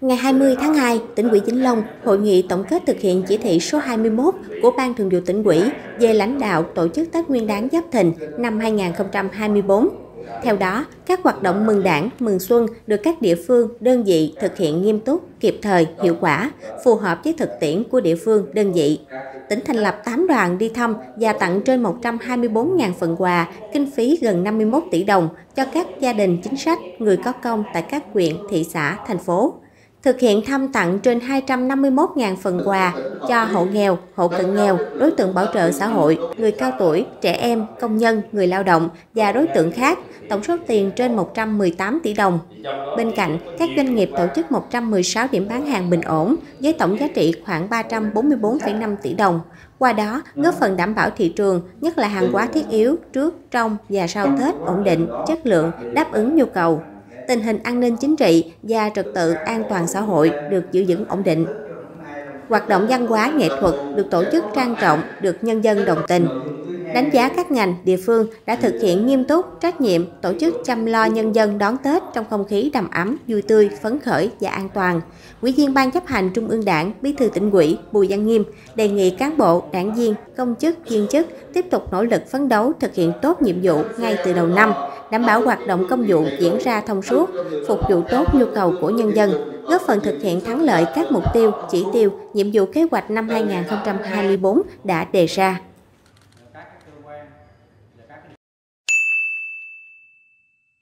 Ngày 20 tháng 2, tỉnh ủy Vĩnh Long hội nghị tổng kết thực hiện chỉ thị số 21 của Ban Thường vụ tỉnh ủy về lãnh đạo tổ chức Tết Nguyên đán Giáp Thìn năm 2024. Theo đó, các hoạt động mừng đảng, mừng xuân được các địa phương, đơn vị thực hiện nghiêm túc, kịp thời, hiệu quả, phù hợp với thực tiễn của địa phương, đơn vị. Tỉnh thành lập 8 đoàn đi thăm và tặng trên 124.000 phần quà, kinh phí gần 51 tỷ đồng cho các gia đình chính sách, người có công tại các huyện, thị xã, thành phố thực hiện thăm tặng trên 251.000 phần quà cho hộ nghèo, hộ cận nghèo, đối tượng bảo trợ xã hội, người cao tuổi, trẻ em, công nhân, người lao động và đối tượng khác, tổng số tiền trên 118 tỷ đồng. Bên cạnh, các doanh nghiệp tổ chức 116 điểm bán hàng bình ổn với tổng giá trị khoảng 344,5 tỷ đồng. Qua đó, góp phần đảm bảo thị trường, nhất là hàng hóa thiết yếu trước, trong và sau Tết ổn định, chất lượng, đáp ứng nhu cầu tình hình an ninh chính trị và trật tự an toàn xã hội được giữ vững ổn định. Hoạt động văn hóa nghệ thuật được tổ chức trang trọng, được nhân dân đồng tình. Đánh giá các ngành, địa phương đã thực hiện nghiêm túc, trách nhiệm, tổ chức chăm lo nhân dân đón Tết trong không khí đầm ấm, vui tươi, phấn khởi và an toàn. Ủy viên Ban chấp hành Trung ương Đảng, Bí thư tỉnh ủy Bùi Văn Nghiêm đề nghị cán bộ, đảng viên, công chức, viên chức tiếp tục nỗ lực phấn đấu thực hiện tốt nhiệm vụ ngay từ đầu năm, đảm bảo hoạt động công vụ diễn ra thông suốt, phục vụ tốt nhu cầu của nhân dân, góp phần thực hiện thắng lợi các mục tiêu, chỉ tiêu, nhiệm vụ kế hoạch năm 2024 đã đề ra và các cái